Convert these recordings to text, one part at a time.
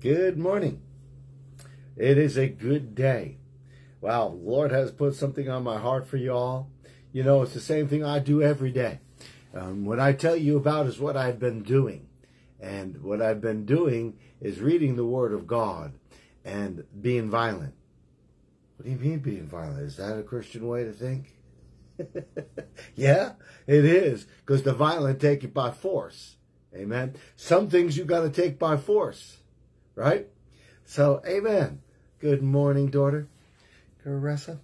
Good morning. It is a good day. Wow, Lord has put something on my heart for y'all. You know, it's the same thing I do every day. Um, what I tell you about is what I've been doing. And what I've been doing is reading the Word of God and being violent. What do you mean being violent? Is that a Christian way to think? yeah, it is. Because the violent take it by force. Amen. Some things you got to take by force. Right? So, amen. Good morning, daughter. Caressa.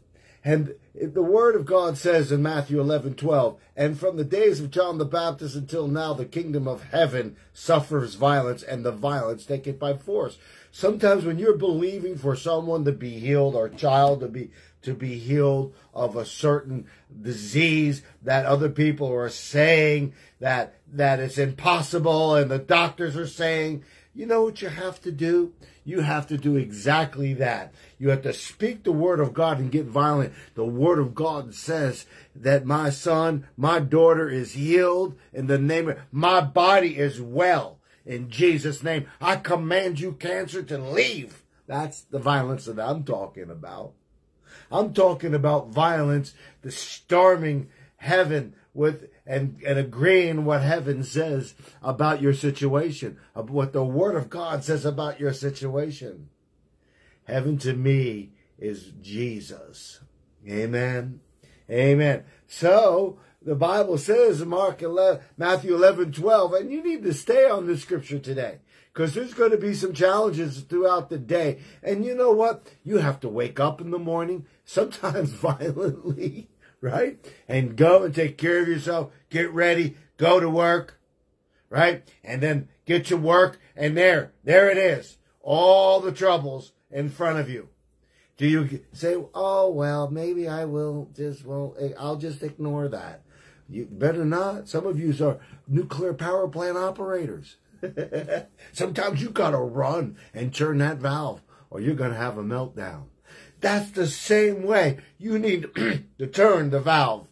And the word of God says in Matthew 11, 12, and from the days of John the Baptist until now, the kingdom of heaven suffers violence and the violence take it by force. Sometimes when you're believing for someone to be healed or child to be, to be healed of a certain disease that other people are saying that, that it's impossible and the doctors are saying, you know what you have to do? You have to do exactly that. You have to speak the word of God and get violent. The word of God says that my son, my daughter is healed in the name of, my body is well in Jesus' name. I command you, cancer, to leave. That's the violence that I'm talking about. I'm talking about violence, the storming heaven with and, and agreeing what heaven says about your situation, what the word of God says about your situation. Heaven to me is Jesus. Amen. Amen. So the Bible says Mark 11, Matthew 11, 12, and you need to stay on this scripture today because there's going to be some challenges throughout the day. And you know what? You have to wake up in the morning, sometimes violently, right? And go and take care of yourself, get ready, go to work, right? And then get to work, and there, there it is. All the troubles in front of you. Do you say, oh, well, maybe I will just, well, eh, I'll just ignore that. You better not. Some of you are nuclear power plant operators. Sometimes you got to run and turn that valve or you're going to have a meltdown. That's the same way you need to turn the valve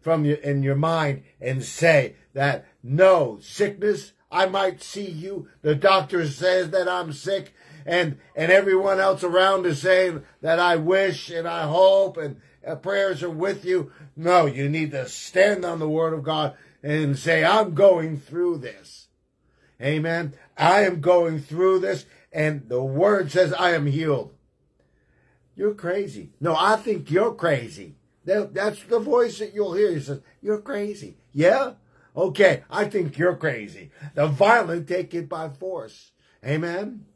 from your, in your mind and say that no sickness, I might see you. The doctor says that I'm sick and, and everyone else around is saying that I wish and I hope and uh, prayers are with you. No, you need to stand on the word of God and say, I'm going through this. Amen. I am going through this and the word says I am healed. You're crazy. No, I think you're crazy. That's the voice that you'll hear. He says, You're crazy. Yeah? Okay, I think you're crazy. The violent take it by force. Amen?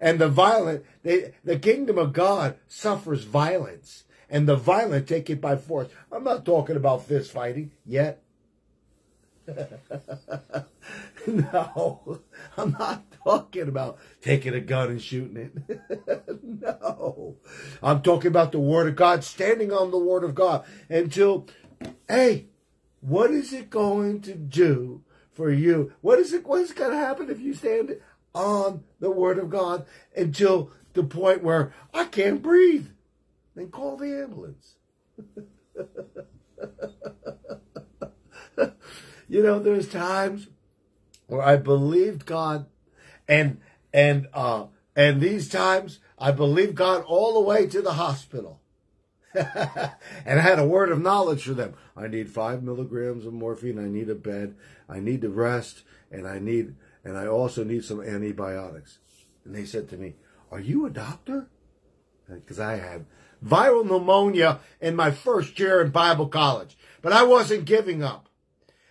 And the violent, they, the kingdom of God suffers violence. And the violent take it by force. I'm not talking about fist fighting yet. no, I'm not talking about taking a gun and shooting it. no, I'm talking about the Word of God, standing on the Word of God until, hey, what is it going to do for you? What is it? What is going to happen if you stand on the Word of God until the point where I can't breathe? Then call the ambulance. you know, there's times where I believed God and and uh and these times I believed God all the way to the hospital. and I had a word of knowledge for them. I need five milligrams of morphine. I need a bed. I need to rest. And I need, and I also need some antibiotics. And they said to me, are you a doctor? Because I had viral pneumonia in my first year in Bible college, but I wasn't giving up.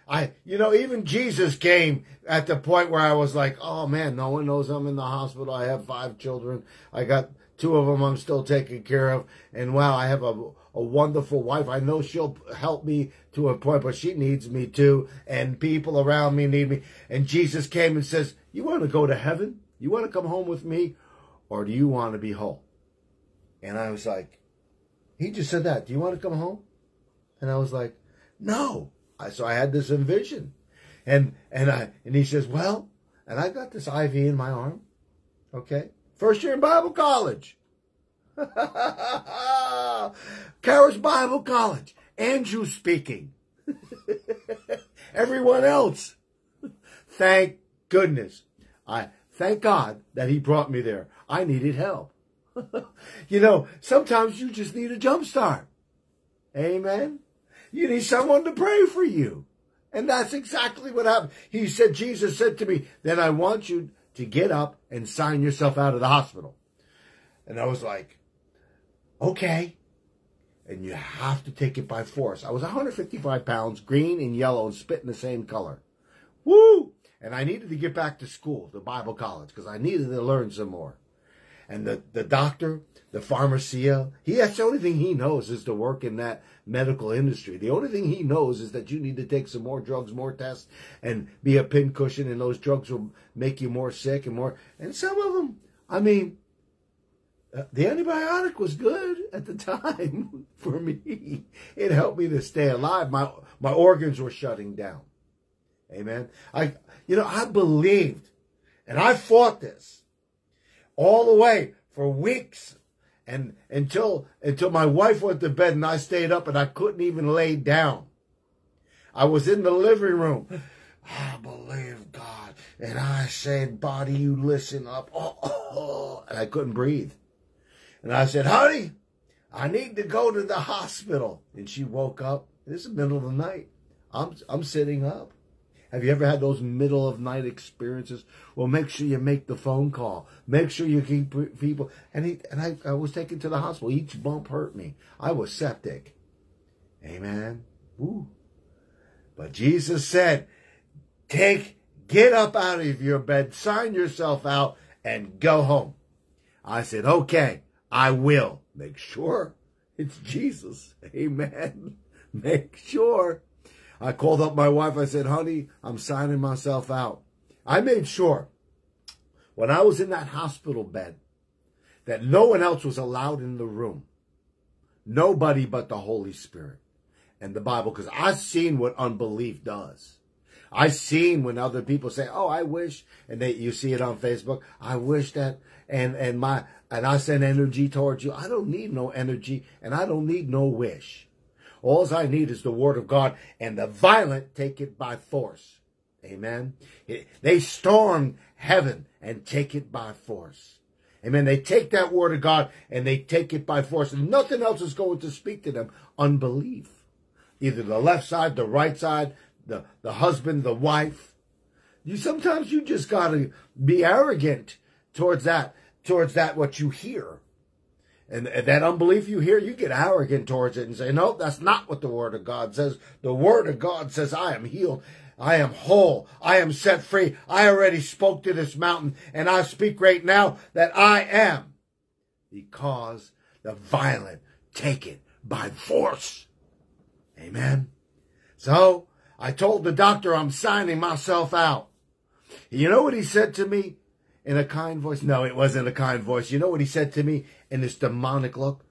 I, you know, even Jesus came at the point where I was like, oh man, no one knows I'm in the hospital. I have five children. I got two of them I'm still taking care of. And wow, I have a, a wonderful wife. I know she'll help me to a point, but she needs me too. And people around me need me. And Jesus came and says, you want to go to heaven? You want to come home with me? Or do you want to be whole? And I was like, he just said that. Do you want to come home? And I was like, no. I, so I had this envision. And, and I, and he says, well, and I got this IV in my arm. Okay. First year in Bible college. Charis Bible College. Andrew speaking. Everyone else. Thank goodness. I thank God that he brought me there. I needed help. you know, sometimes you just need a jump start. Amen. You need someone to pray for you. And that's exactly what happened. He said, Jesus said to me, then I want you to get up and sign yourself out of the hospital. And I was like, okay. And you have to take it by force. I was 155 pounds, green and yellow and spit in the same color. Woo! And I needed to get back to school, the Bible college, because I needed to learn some more. And the, the doctor, the pharmacia, he that's the only thing he knows is to work in that medical industry. The only thing he knows is that you need to take some more drugs, more tests, and be a pincushion, and those drugs will make you more sick and more. And some of them, I mean, uh, the antibiotic was good at the time for me. It helped me to stay alive. My my organs were shutting down. Amen. I you know, I believed and I fought this all the way for weeks and until until my wife went to bed and I stayed up and I couldn't even lay down. I was in the living room. I believe God. And I said, body, you listen up. Oh, oh, oh. And I couldn't breathe. And I said, honey, I need to go to the hospital. And she woke up. Is the middle of the night. I'm, I'm sitting up. Have you ever had those middle of night experiences? Well, make sure you make the phone call. Make sure you keep people. And he, and I, I was taken to the hospital. Each bump hurt me. I was septic. Amen. Woo. But Jesus said, take, get up out of your bed, sign yourself out, and go home. I said, okay, I will. Make sure it's Jesus. Amen. Make sure. I called up my wife. I said, honey, I'm signing myself out. I made sure when I was in that hospital bed that no one else was allowed in the room. Nobody but the Holy Spirit and the Bible, because I've seen what unbelief does. I've seen when other people say, "Oh, I wish," and they you see it on Facebook. I wish that, and and my and I send energy towards you. I don't need no energy, and I don't need no wish. All I need is the word of God, and the violent take it by force. Amen. They storm heaven and take it by force. Amen. They take that word of God and they take it by force, and nothing else is going to speak to them. Unbelief. Either the left side, the right side, the, the husband, the wife. You sometimes you just gotta be arrogant towards that, towards that what you hear. And, that unbelief you hear, you get arrogant towards it and say, no, that's not what the Word of God says. The Word of God says, I am healed. I am whole. I am set free. I already spoke to this mountain and I speak right now that I am because the violent take it by force. Amen. So I told the doctor I'm signing myself out. You know what he said to me in a kind voice? No, it wasn't a kind voice. You know what he said to me in this demonic look?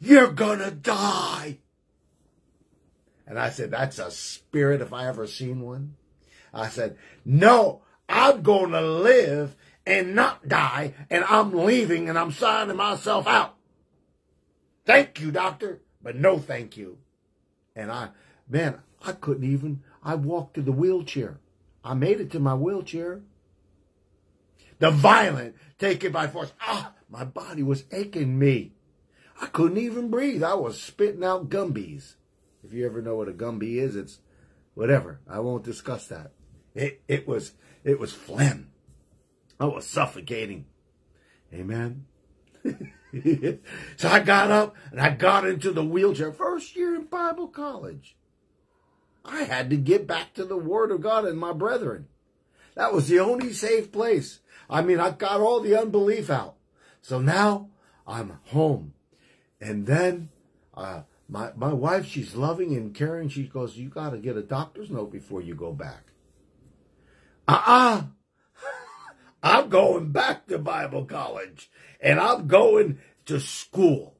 You're gonna die. And I said, that's a spirit if I ever seen one. I said, no, I'm to live and not die, and I'm leaving and I'm signing myself out. Thank you, doctor, but no thank you. And I, man, I couldn't even, I walked to the wheelchair. I made it to my wheelchair. The violent take it by force. Ah, my body was aching me. I couldn't even breathe. I was spitting out gumbies. If you ever know what a gumby is, it's whatever. I won't discuss that. It it was it was phlegm. I was suffocating. Amen. so I got up and I got into the wheelchair. First year in Bible college. I had to get back to the Word of God and my brethren. That was the only safe place. I mean, I got all the unbelief out. So now I'm home. And then uh, my, my wife, she's loving and caring. She goes, you got to get a doctor's note before you go back. Uh-uh. I'm going back to Bible college. And I'm going to school.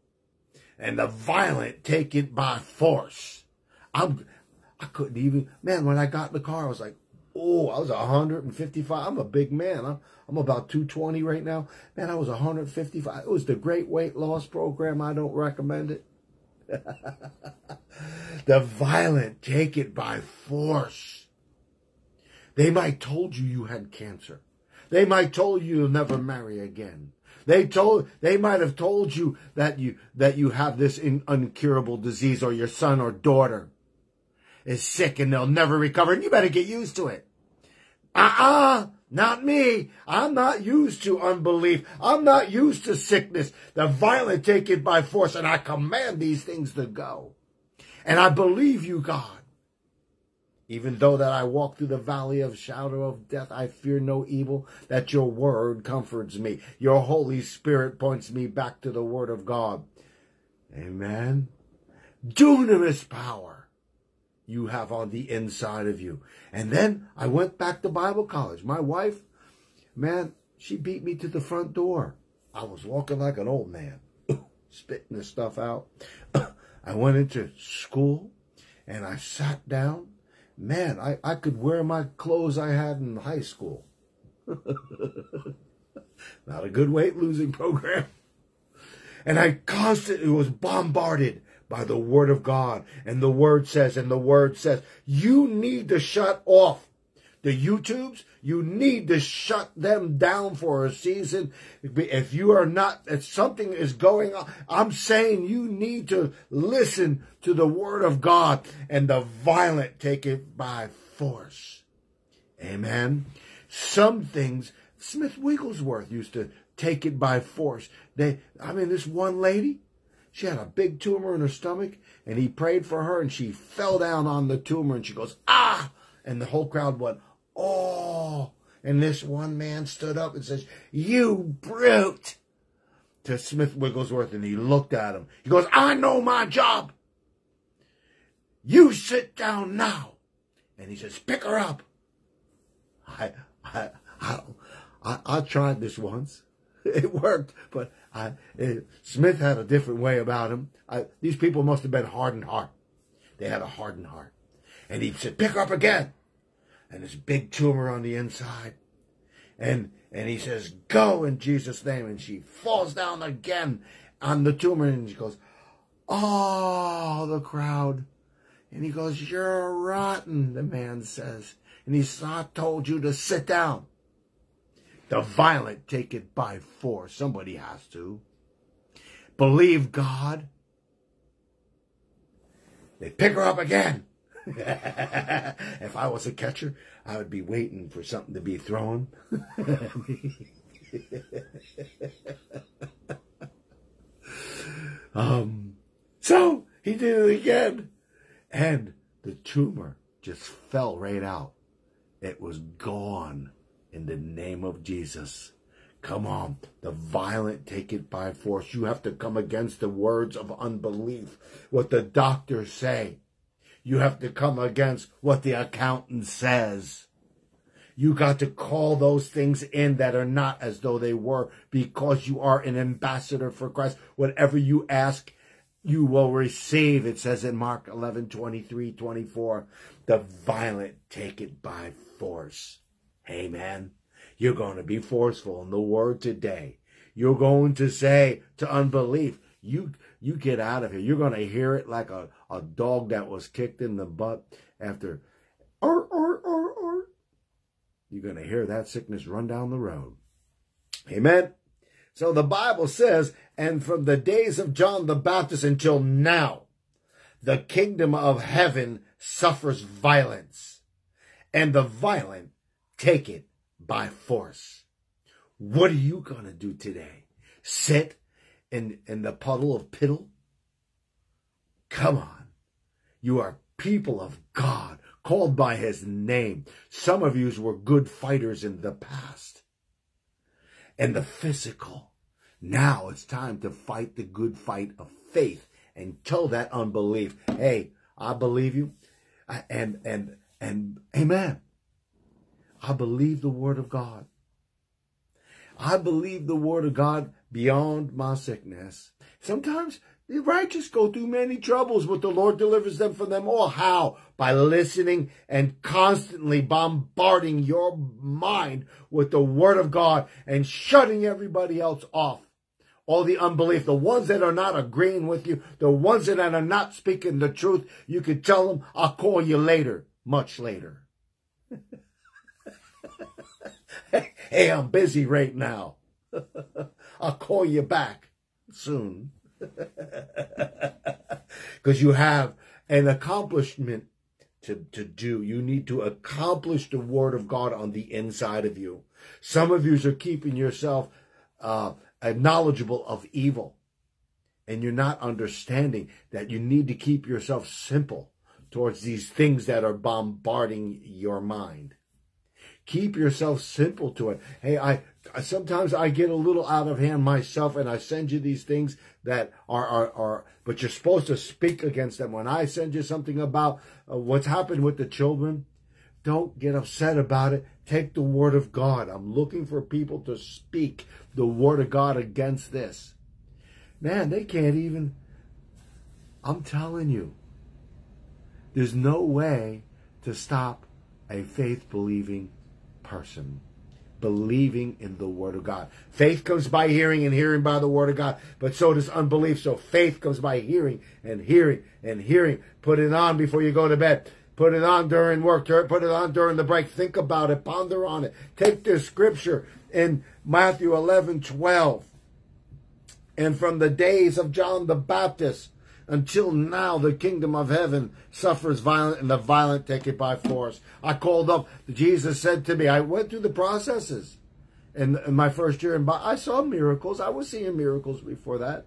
And the violent take it by force. I'm I couldn't even, man, when I got in the car, I was like, oh, I was 155. I'm a big man. I'm, I'm about 220 right now. Man, I was 155. It was the great weight loss program. I don't recommend it. the violent take it by force. They might told you you had cancer. They might told you you'll never marry again. They told they might have told you that you that you have this in, incurable disease or your son or daughter is sick and they'll never recover and you better get used to it. Uh-uh, not me. I'm not used to unbelief. I'm not used to sickness. The violent take it by force and I command these things to go. And I believe you, God. Even though that I walk through the valley of shadow of death, I fear no evil, that your word comforts me. Your Holy Spirit points me back to the word of God. Amen. Dunamis power you have on the inside of you. And then I went back to Bible college. My wife, man, she beat me to the front door. I was walking like an old man, spitting this stuff out. I went into school and I sat down man, I, I could wear my clothes I had in high school. Not a good weight losing program. And I constantly was bombarded by the word of God. And the word says, and the word says, you need to shut off the YouTubes, you need to shut them down for a season. If you are not, if something is going on, I'm saying you need to listen to the word of God and the violent take it by force. Amen. Some things, Smith Wigglesworth used to take it by force. They, I mean, this one lady, she had a big tumor in her stomach and he prayed for her and she fell down on the tumor and she goes, ah! And the whole crowd went, Oh, and this one man stood up and says, you brute, to Smith Wigglesworth, and he looked at him. He goes, I know my job. You sit down now. And he says, pick her up. I, I, I, I, I tried this once. It worked, but I, it, Smith had a different way about him. I, these people must have been hardened heart. They had a hardened heart. And he said, pick up again and this big tumor on the inside. And and he says, go in Jesus' name. And she falls down again on the tumor and she goes, oh, the crowd. And he goes, you're rotten, the man says. And he's not told you to sit down. The violent take it by force. Somebody has to. Believe God. They pick her up again. if I was a catcher, I would be waiting for something to be thrown. um, so he did it again. And the tumor just fell right out. It was gone in the name of Jesus. Come on, the violent take it by force. You have to come against the words of unbelief, what the doctors say. You have to come against what the accountant says. You got to call those things in that are not as though they were because you are an ambassador for Christ. Whatever you ask, you will receive. It says in Mark 11, 23, 24, the violent take it by force. Amen. You're going to be forceful in the word today. You're going to say to unbelief, you you get out of here. You're going to hear it like a, a dog that was kicked in the butt after, or, or, or, or. You're going to hear that sickness run down the road. Amen. So the Bible says, and from the days of John the Baptist until now, the kingdom of heaven suffers violence, and the violent take it by force. What are you going to do today? Sit in, in the puddle of piddle? Come on. You are people of God, called by his name. Some of you were good fighters in the past. And the physical. Now it's time to fight the good fight of faith and tell that unbelief, hey, I believe you. And, and, and amen. I believe the word of God. I believe the word of God beyond my sickness. Sometimes the righteous go through many troubles, but the Lord delivers them from them all. How? By listening and constantly bombarding your mind with the word of God and shutting everybody else off. All the unbelief, the ones that are not agreeing with you, the ones that are not speaking the truth, you can tell them, I'll call you later, much later. hey, I'm busy right now. I'll call you back soon. Because you have an accomplishment to, to do. You need to accomplish the word of God on the inside of you. Some of you are keeping yourself uh, knowledgeable of evil. And you're not understanding that you need to keep yourself simple towards these things that are bombarding your mind. Keep yourself simple to it. Hey, I sometimes I get a little out of hand myself and I send you these things that are, are, are but you're supposed to speak against them. When I send you something about uh, what's happened with the children, don't get upset about it. Take the word of God. I'm looking for people to speak the word of God against this. Man, they can't even, I'm telling you, there's no way to stop a faith believing person believing in the Word of God. Faith comes by hearing and hearing by the Word of God, but so does unbelief. So faith comes by hearing and hearing and hearing. Put it on before you go to bed. Put it on during work. Put it on during the break. Think about it. Ponder on it. Take this scripture in Matthew 11, 12. And from the days of John the Baptist until now, the kingdom of heaven suffers violent, and the violent take it by force. I called up. Jesus said to me, I went through the processes in, in my first year, and I saw miracles. I was seeing miracles before that.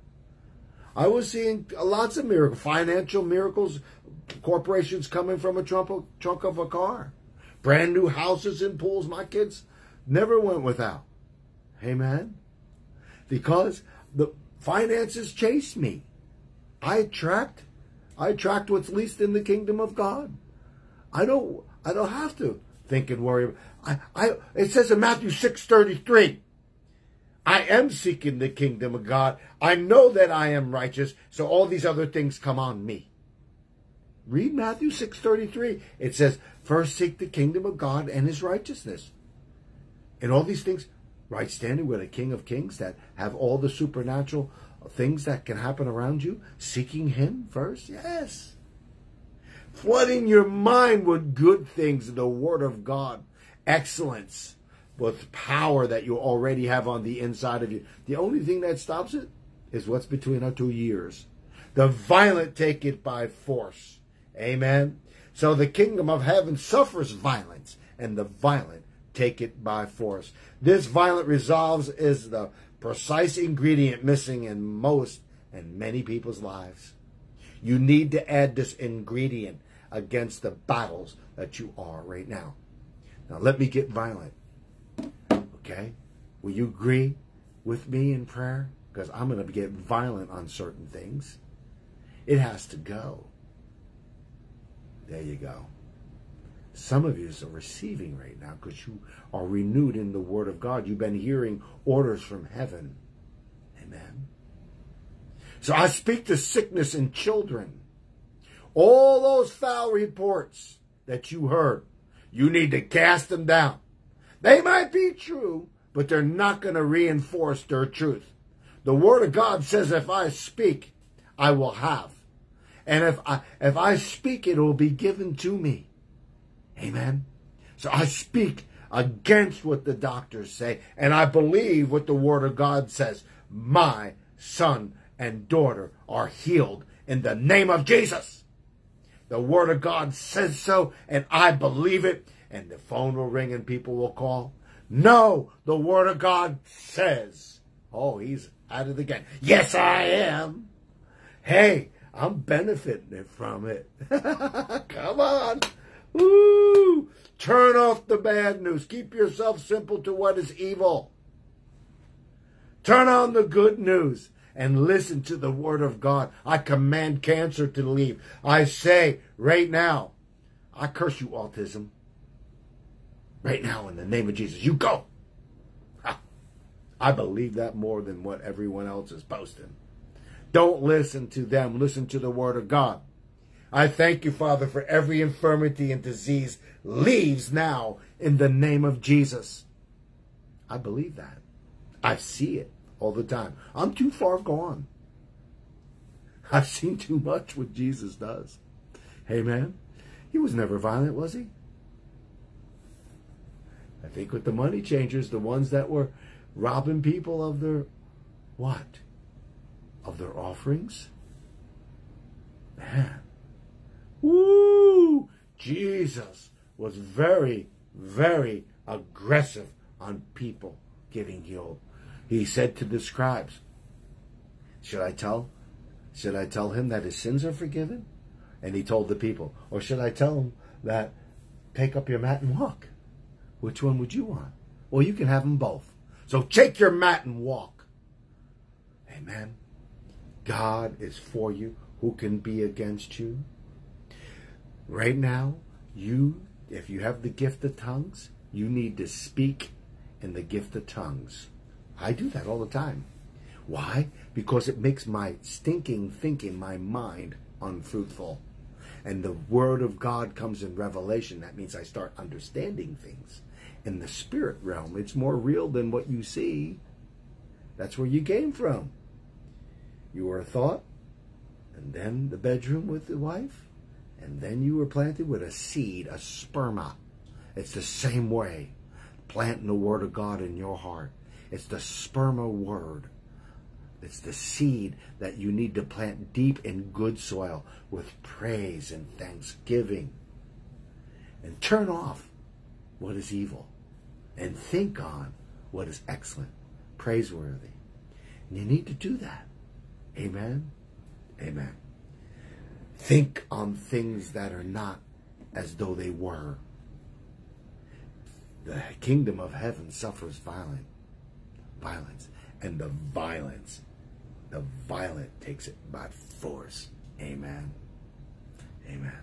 I was seeing lots of miracles, financial miracles, corporations coming from a trunk trunk of a car, brand new houses and pools. My kids never went without. Amen. Because the finances chased me. I attract, I attract what's least in the kingdom of God. I don't, I don't have to think and worry. I, I, it says in Matthew 6.33, I am seeking the kingdom of God. I know that I am righteous, so all these other things come on me. Read Matthew 6.33. It says, first seek the kingdom of God and his righteousness. And all these things, right standing with a king of kings that have all the supernatural things that can happen around you, seeking Him first? Yes. Flooding your mind with good things, the Word of God, excellence, with power that you already have on the inside of you. The only thing that stops it is what's between our two ears. The violent take it by force. Amen. So the kingdom of heaven suffers violence, and the violent take it by force. This violent resolves is the precise ingredient missing in most and many people's lives. You need to add this ingredient against the battles that you are right now. Now, let me get violent. Okay? Will you agree with me in prayer? Because I'm going to get violent on certain things. It has to go. There you go. Some of you are receiving right now because you are renewed in the Word of God. You've been hearing orders from heaven. Amen. So I speak to sickness in children. All those foul reports that you heard, you need to cast them down. They might be true, but they're not going to reinforce their truth. The Word of God says, if I speak, I will have. And if I, if I speak, it will be given to me. Amen. So I speak against what the doctors say, and I believe what the Word of God says. My son and daughter are healed in the name of Jesus. The Word of God says so, and I believe it, and the phone will ring and people will call. No, the Word of God says. Oh, he's at it again. Yes, I am. Hey, I'm benefiting from it. Come on. Woo! Turn off the bad news. Keep yourself simple to what is evil. Turn on the good news and listen to the word of God. I command cancer to leave. I say right now, I curse you, autism. Right now, in the name of Jesus, you go. I believe that more than what everyone else is posting. Don't listen to them. Listen to the word of God. I thank you, Father, for every infirmity and disease leaves now in the name of Jesus. I believe that. I see it all the time. I'm too far gone. I've seen too much what Jesus does. Amen. He was never violent, was he? I think with the money changers, the ones that were robbing people of their what? Of their offerings? Man. Jesus was very, very aggressive on people getting healed. He said to the scribes, Should I tell? Should I tell him that his sins are forgiven? And he told the people, Or should I tell him that take up your mat and walk? Which one would you want? Well, you can have them both. So take your mat and walk. Amen. God is for you. Who can be against you? Right now, you, if you have the gift of tongues, you need to speak in the gift of tongues. I do that all the time. Why? Because it makes my stinking thinking, my mind, unfruitful. And the word of God comes in revelation. That means I start understanding things. In the spirit realm, it's more real than what you see. That's where you came from. You were a thought, and then the bedroom with the wife, and then you were planted with a seed, a sperma. It's the same way. Planting the word of God in your heart. It's the sperma word. It's the seed that you need to plant deep in good soil with praise and thanksgiving. And turn off what is evil and think on what is excellent, praiseworthy. And you need to do that. Amen. Amen. Think on things that are not as though they were. The kingdom of heaven suffers violent violence, and the violence, the violent takes it by force. Amen. Amen.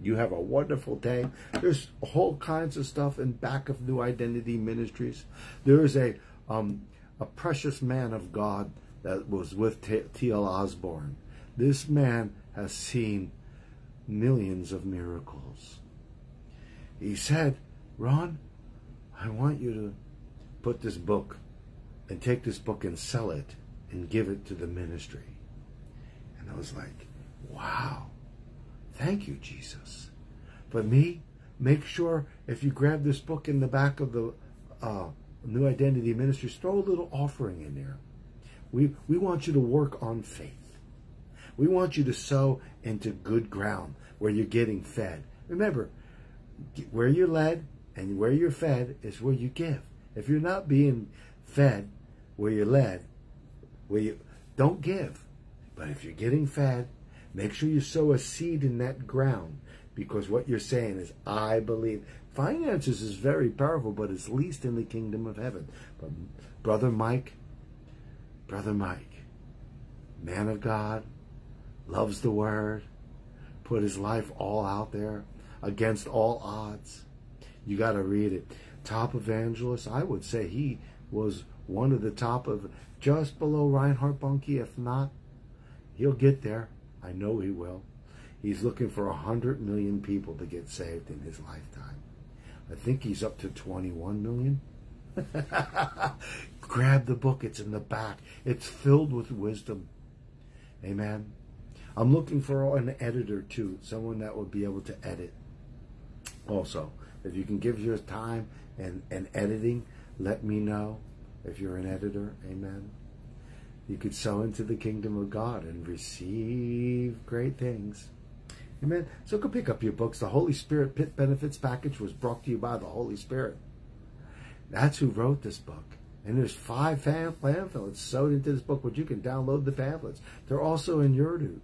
You have a wonderful day. There's all kinds of stuff in back of New Identity Ministries. There is a um, a precious man of God that was with T.L. Osborn. This man has seen millions of miracles. He said, Ron, I want you to put this book and take this book and sell it and give it to the ministry. And I was like, wow, thank you, Jesus. But me, make sure if you grab this book in the back of the uh, New Identity Ministries, throw a little offering in there. We, we want you to work on faith. We want you to sow into good ground where you're getting fed. Remember, where you're led and where you're fed is where you give. If you're not being fed where you're led, where you don't give. But if you're getting fed, make sure you sow a seed in that ground because what you're saying is, I believe. Finances is very powerful, but it's least in the kingdom of heaven. But Brother Mike, Brother Mike, man of God, loves the word, put his life all out there against all odds. You got to read it. Top evangelist, I would say he was one of the top of just below Reinhard Bonnke. If not, he'll get there. I know he will. He's looking for a hundred million people to get saved in his lifetime. I think he's up to 21 million. Grab the book. It's in the back. It's filled with wisdom. Amen. I'm looking for an editor too, someone that would be able to edit. Also, if you can give your time and, and editing, let me know if you're an editor. Amen. You could sow into the kingdom of God and receive great things. Amen. So go pick up your books. The Holy Spirit Pit Benefits Package was brought to you by the Holy Spirit. That's who wrote this book. And there's five pamphlets sewed into this book, but you can download the pamphlets. They're also in Urdu.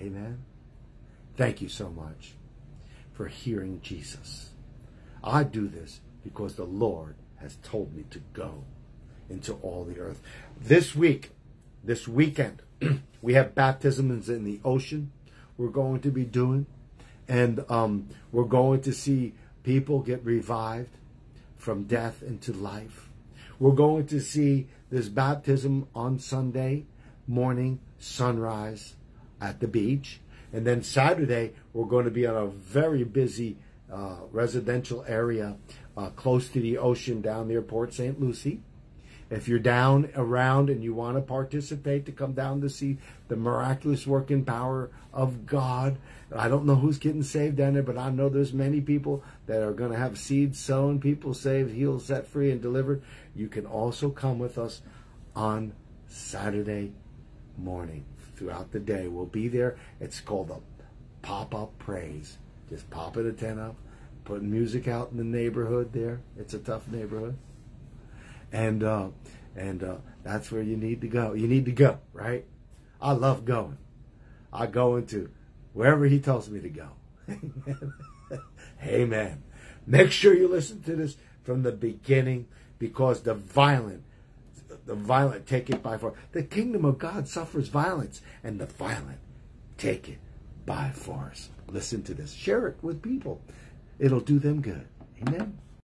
Amen. Thank you so much for hearing Jesus. I do this because the Lord has told me to go into all the earth. This week, this weekend, we have baptisms in the ocean we're going to be doing. And um, we're going to see people get revived from death into life. We're going to see this baptism on Sunday morning, sunrise at the beach. And then Saturday, we're going to be on a very busy uh, residential area uh, close to the ocean down near Port St. Lucie. If you're down around and you want to participate to come down to see the miraculous working power of God, I don't know who's getting saved down there, but I know there's many people that are going to have seeds sown, people saved, healed, set free, and delivered. You can also come with us on Saturday morning throughout the day. We'll be there. It's called a pop-up praise. Just popping a tent up, putting music out in the neighborhood there. It's a tough neighborhood. And uh, and uh, that's where you need to go. You need to go, right? I love going. I go into wherever he tells me to go. Amen. Make sure you listen to this from the beginning because the violent, the violent take it by force. The kingdom of God suffers violence and the violent take it by force. Listen to this. Share it with people. It'll do them good. Amen.